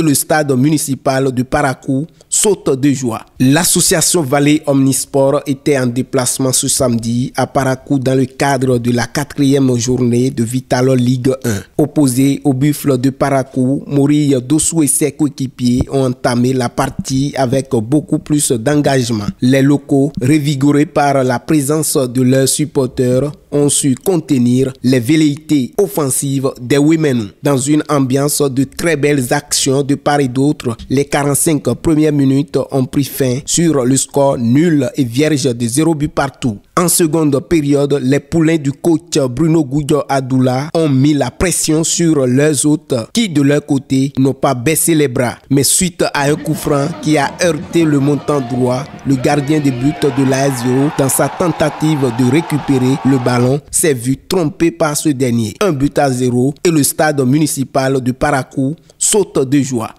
le stade municipal de Paracou saute de joie. L'association Vallée Omnisport était en déplacement ce samedi à Paracou dans le cadre de la quatrième journée de Vitalol Ligue 1. Opposés au buffle de Paracou, Maurice Dossou et ses coéquipiers ont entamé la partie avec beaucoup plus d'engagement. Les locaux, revigorés par la présence de leurs supporters, ont su contenir les velléités offensives des Women. Dans une ambiance de très belles actions de part et d'autre, les 45 premières minutes ont pris fin sur le score nul et vierge de 0 but partout. En seconde période, les poulains du coach Bruno Goudio Adoula ont mis la pression sur leurs hôtes qui, de leur côté, n'ont pas baissé les bras. Mais suite à un coup franc qui a heurté le montant droit, le gardien de but de l'ASO, dans sa tentative de récupérer le ballon, s'est vu trompé par ce dernier. Un but à zéro et le stade municipal de Paracou saute de joie.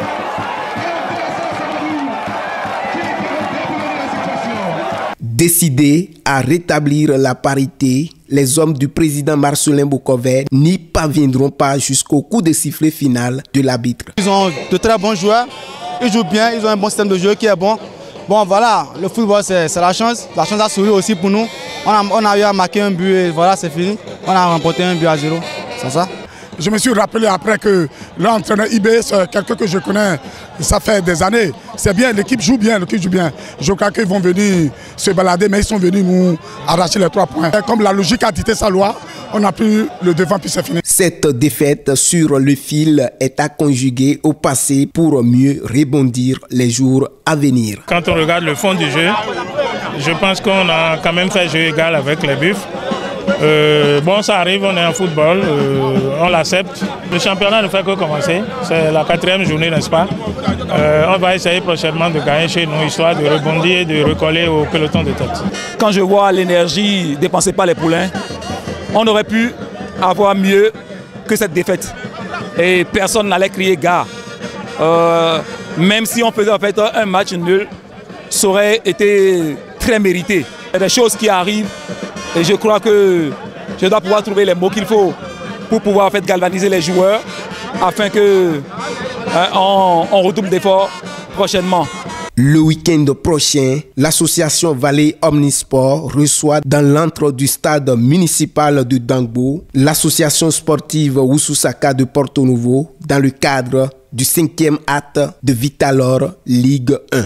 Décidés à rétablir la parité, les hommes du président Marcelin Bokover n'y parviendront pas jusqu'au coup de sifflet final de l'arbitre. Ils ont de très bons joueurs, ils jouent bien, ils ont un bon système de jeu qui est bon. Bon voilà, le football c'est la chance, la chance a souri aussi pour nous. On a, on a eu à marquer un but et voilà c'est fini. On a remporté un but à zéro, c'est ça? Je me suis rappelé après que l'entraîneur IBS, euh, quelqu'un que je connais, ça fait des années. C'est bien, l'équipe joue bien, l'équipe joue bien. Je crois qu'ils vont venir se balader, mais ils sont venus nous arracher les trois points. comme la logique a dicté sa loi, on a pris le devant puis c'est fini. Cette défaite sur le fil est à conjuguer au passé pour mieux rebondir les jours à venir. Quand on regarde le fond du jeu, je pense qu'on a quand même fait jeu égal avec les buffs. Euh, bon, ça arrive, on est en football, euh, on l'accepte. Le championnat ne fait que commencer, c'est la quatrième journée, n'est-ce pas? Euh, On va essayer prochainement de gagner chez nous, histoire de rebondir de recoller au peloton de tête. Quand je vois l'énergie dépensée par les poulains, on aurait pu avoir mieux que cette défaite. Et personne n'allait crier gars. même si on faisait en fait un match nul, ça aurait été très mérité. Il y a des choses qui arrivent et je crois que je dois pouvoir trouver les mots qu'il faut pour pouvoir en galvaniser les joueurs afin que hein, on, redouble d'efforts prochainement. Le week-end prochain, l'association Vallée Omnisport reçoit dans l'antre du stade municipal de Dangbo l'association sportive Wususaka de Porto Novo dans le cadre du cinquième acte de Vitalor Ligue 1.